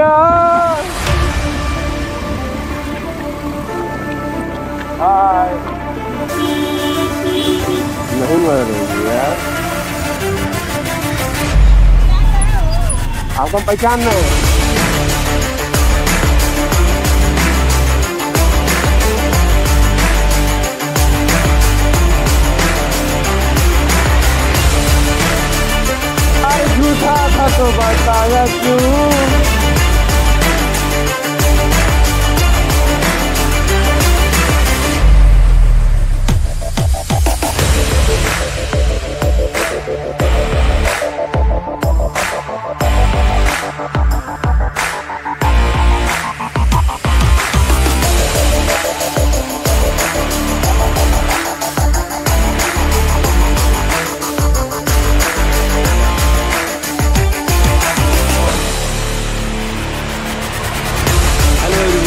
यार हाय नहीं मर यार आपको पहचान हैं अरे झूठा था तो बताया क्यों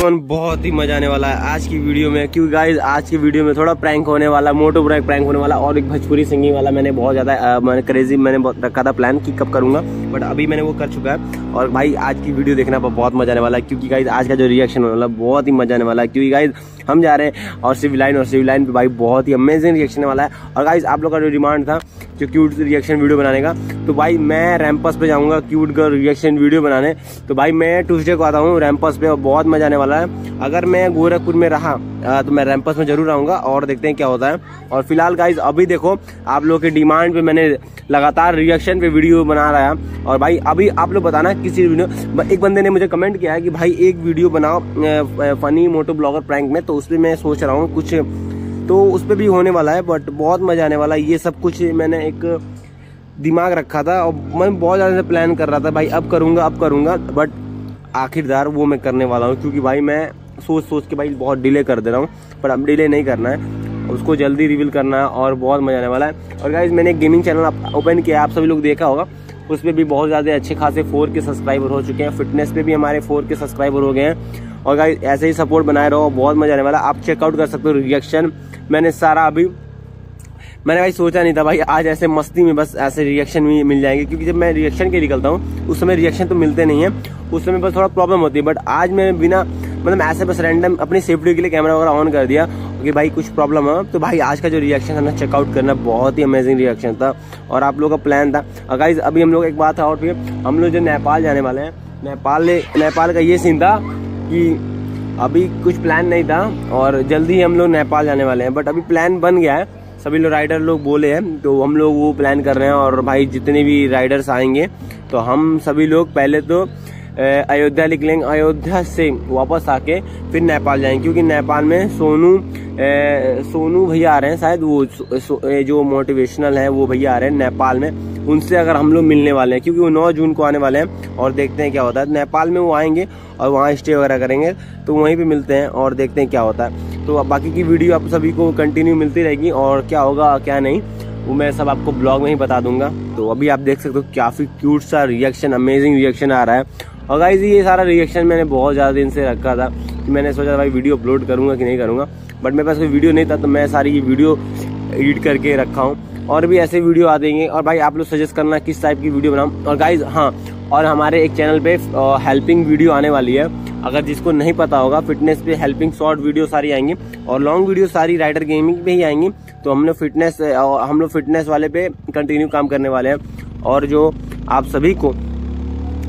एवरीवन, बहुत ही मज़ा आने वाला है आज की वीडियो में, क्योंकि गाइज़ आज की वीडियो में थोड़ा प्रैंक होने वाला, मोटो ब्रैक प्रैंक होने वाला और एक भोजपुरी सिंगिंग वाला मैंने बहुत ज़्यादा मैंने क्रेजी मैंने रखा था प्लान कि कब करूँगा बट अभी मैंने वो कर चुका है। और भाई, आज की वीडियो देखना बहुत मज़ा आने वाला है, क्योंकि गाइज़ आज का जो रिएक्शन होने वाला, बहुत ही मज़ा आने वाला है, क्योंकि गाइज़ हम जा रहे हैं और सिविल लाइन और सिविल लाइन पर भाई बहुत ही अमेजिंग रिएक्शन वाला है। और गाइज़ आप लोग का जो डिमांड था, जो क्यूट रिएक्शन वीडियो बनाने का तो भाई मैं रैम्पस पे जाऊँगा क्यूट का रिएक्शन वीडियो बनाने। तो भाई मैं ट्यूसडे को आता हूँ रैम्पस पे और बहुत मज़ा आने वाला है। अगर मैं गोरखपुर में रहा तो मैं रैंपस में ज़रूर आऊँगा और देखते हैं क्या होता है। और फ़िलहाल गाइज़ अभी देखो, आप लोगों के डिमांड पे मैंने लगातार रिएक्शन पे वीडियो बना रहा है। और भाई, अभी आप लोग बताना किसी वीडियो एक बंदे ने मुझे कमेंट किया है कि भाई, एक वीडियो बनाओ फनी मोटो ब्लॉगर प्रैंक में। तो उस पर मैं सोच रहा हूँ कुछ तो उस पर भी होने वाला है बट बहुत मज़ा आने वाला है। ये सब कुछ मैंने एक दिमाग रखा था और मैं बहुत ज़्यादा से प्लान कर रहा था, भाई, अब करूँगा अब करूँगा बट आखिरदार वो मैं करने वाला हूँ। क्योंकि भाई, मैं सोच सोच के भाई बहुत डिले कर दे रहा हूँ, पर अब डिले नहीं करना है। उसको जल्दी रिवील करना है और बहुत मज़ा आने वाला है। और गाइज़ मैंने एक गेमिंग चैनल ओपन किया आप सभी लोग देखा होगा। उस पर भी बहुत ज़्यादा अच्छे खासे फोर के सब्सक्राइबर हो चुके हैं। फिटनेस पे भी हमारे फोर के सब्सक्राइबर हो गए हैं। और गाइज़ ऐसे ही सपोर्ट बनाए रहो, बहुत मज़ा आने वाला आप चेकआउट कर सकते हो रिएक्शन मैंने सारा अभी, मैंने भाई सोचा नहीं था भाई, आज ऐसे मस्ती में बस ऐसे रिएक्शन भी मिल जाएँगे। क्योंकि जब मैं रिएक्शन के निकलता हूँ, उस समय रिएक्शन तो मिलते नहीं है। उस समय बस थोड़ा प्रॉब्लम होती है। बट आज मैं बिना मतलब ऐसे बस रैंडम अपनी सेफ्टी के लिए कैमरा वगैरह ऑन कर दिया कि भाई कुछ प्रॉब्लम है। तो भाई आज का जो रिएक्शन था ना चेकआउट करना बहुत ही अमेजिंग रिएक्शन था और आप लोगों का प्लान था। गाइज़ अभी हम लोग एक बात है और फिर हम लोग जो नेपाल जाने वाले हैं, नेपाल नेपाल का ये सीन था कि अभी कुछ प्लान नहीं था और जल्दी ही हम लोग नेपाल जाने वाले हैं। बट अभी प्लान बन गया है। सभी लोग राइडर लोग बोले हैं तो हम लोग वो प्लान कर रहे हैं और भाई जितने भी राइडर्स आएँगे तो हम सभी लोग पहले तो अयोध्या निकलेंगे अयोध्या से वापस आके फिर नेपाल जाएँगे क्योंकि नेपाल में सोनू अ, सोनू भैया आ रहे हैं शायद वो ए, जो मोटिवेशनल है वो भैया आ रहे हैं नेपाल में। उनसे अगर हम लोग मिलने वाले हैं क्योंकि वो नौ जून को आने वाले हैं और देखते हैं क्या होता है। नेपाल में वो आएँगे और वहाँ स्टे वगैरह करेंगे तो वहीं पे मिलते हैं और देखते हैं क्या होता है। तो बाकी की वीडियो आप सभी को कंटिन्यू मिलती रहेगी और क्या होगा क्या नहीं वो मैं सब आपको ब्लॉग में ही बता दूँगा। तो अभी आप देख सकते हो काफ़ी क्यूट सा रिएक्शन अमेजिंग रिएक्शन आ रहा है। और गाइज़ ये सारा रिएक्शन मैंने बहुत ज़्यादा दिन से रखा था कि मैंने सोचा भाई वीडियो अपलोड करूँगा कि नहीं करूँगा बट मेरे पास कोई वीडियो नहीं था तो मैं सारी ये वीडियो एडिट करके रखा हूँ। और भी ऐसे वीडियो आ देंगे और भाई, आप लोग सजेस्ट करना किस टाइप की वीडियो बनाऊँ। और गाइज़ हाँ और हमारे एक चैनल पे हेल्पिंग वीडियो आने वाली है। अगर जिसको नहीं पता होगा फिटनेस पे हेल्पिंग शॉर्ट वीडियो सारी आएँगी, और लॉन्ग वीडियो सारी राइडर गेमिंग पे ही आएँगी तो हम लोग फिटनेस हम लोग फिटनेस वाले पे कंटिन्यू काम करने वाले हैं। और जो आप सभी को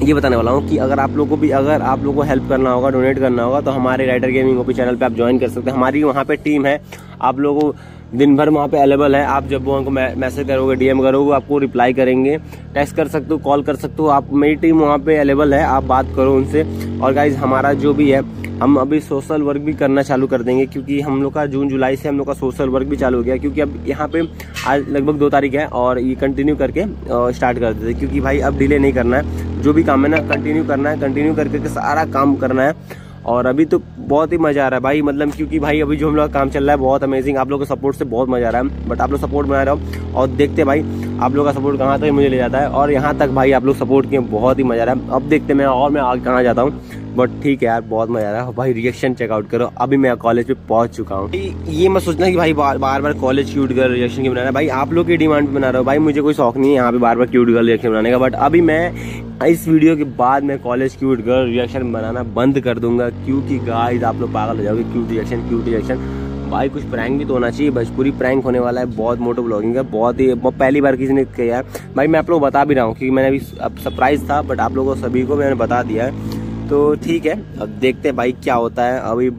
ये बताने वाला हूँ कि अगर आप लोगों को भी, अगर आप लोगों को हेल्प करना होगा डोनेट करना होगा तो हमारे राइडर गेमिंग ओपी चैनल पे आप ज्वाइन कर सकते हैं। हमारी वहाँ पे टीम है। आप लोगों को दिन भर वहाँ पे अवेलेबल है। आप जब वो उनको मैसेज करोगे डीएम करोगे, आपको रिप्लाई करेंगे। टेक्स्ट कर सकते हो कॉल कर सकते हो। आप, मेरी टीम वहाँ पे अवेलेबल है। आप बात करो उनसे। और गाइज़ हमारा जो भी है, हम अभी सोशल वर्क भी करना चालू कर देंगे, क्योंकि हम लोग का जून, जुलाई से हम लोग का सोशल वर्क भी चालू हो गया। क्योंकि अब यहाँ पे आज लगभग दो तारीख है और ये कंटिन्यू करके स्टार्ट कर देते क्योंकि भाई, अब डिले नहीं करना है। जो भी काम है ना कंटिन्यू करना है कंटिन्यू करके सारा काम करना है। और अभी तो बहुत ही मज़ा आ रहा है भाई मतलब क्योंकि भाई अभी जो हम लोग का काम चल रहा है, बहुत अमेजिंग आप लोग के सपोर्ट से बहुत मज़ा आ रहा है बट आप लोग सपोर्ट बना रहे हो। और देखते हैं भाई, आप लोगों का सपोर्ट कहाँ तक तो मुझे ले जाता है। और यहाँ तक भाई आप लोग सपोर्ट किए, बहुत ही मज़ा आ रहा है। अब देखते मैं और मैं आगे कहाँ जाता हूँ। बट ठीक है यार बहुत मज़ा आ रहा है। भाई रिएक्शन चेकआउट करो। अभी मैं कॉलेज पे पहुँच चुका हूँ। ये मैं सोचना कि भाई बार बार, बार कॉलेज क्यूट गर्ल रिएक्शन की बना बनाना भाई आप लोग की डिमांड बना रहा हो। भाई मुझे कोई शौक नहीं है यहाँ पे बार बार क्यूट गर्ल रिएक्शन बनाने का। बट अभी मैं इस वीडियो के बाद मैं कॉलेज क्यूट गर्ल रिएक्शन बनाना बंद कर दूँगा। क्योंकि गाइस आप लोग पागल हो जाओगे। क्यूट रिएक्शन क्यूट रिएक्शन भाई कुछ प्रैंक भी तो होना चाहिए। भोजपुरी प्रैंक होने वाला है। बहुत मोटो ब्लॉगिंग है। बहुत ही पहली बार किसी ने किया है। भाई मैं आप लोग बता भी रहा हूँ क्योंकि मैंने अभी सरप्राइज़ था। बट आप लोगों सभी को मैंने बता दिया है। तो ठीक है, अब देखते हैं भाई क्या होता है। अभी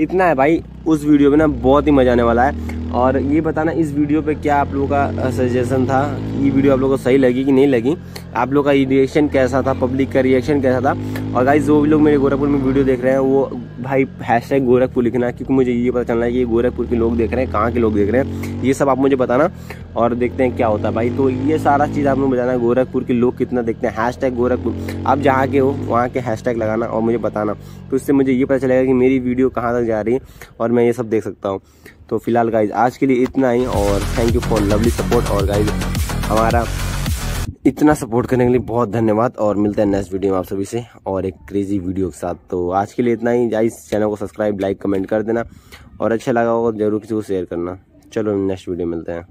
इतना है भाई, उस वीडियो में ना बहुत ही मज़ा आने वाला है। और ये बताना, इस वीडियो पे क्या आप लोगों का सजेशन था? ये वीडियो आप लोगों को सही लगी कि नहीं लगी? आप लोग का रिएक्शन कैसा था? पब्लिक का रिएक्शन कैसा था? और गाइज़ जो भी लोग मेरे गोरखपुर में वीडियो देख रहे हैं, वो भाई हैश टैग गोरखपुर लिखना, क्योंकि मुझे ये पता चलना है कि गोरखपुर के लोग देख रहे हैं, कहाँ के लोग देख रहे हैं, ये सब आप मुझे बताना और देखते हैं क्या होता है भाई। तो ये सारा चीज़ आप लोग बताना, गोरखपुर के लोग कितना देखते हैं हैश टैग गोरखपुर। आप जहाँ के हो, वहाँ के हैश टैग लगाना और मुझे बताना। तो इससे मुझे ये पता चलेगा कि मेरी वीडियो कहाँ तक जा रही है और मैं ये सब देख सकता हूँ। तो फ़िलहाल गाइज़ आज के लिए इतना ही और thank you for lovely support और गाइज़ हमारा इतना सपोर्ट करने के लिए बहुत धन्यवाद और मिलते हैं नेक्स्ट वीडियो में आप सभी से और एक क्रेजी वीडियो के साथ। तो आज के लिए इतना ही। गाइज़ चैनल को सब्सक्राइब लाइक कमेंट कर देना और अच्छा लगा होगा ज़रूर किसी को शेयर करना। चलो नेक्स्ट वीडियो मिलते हैं।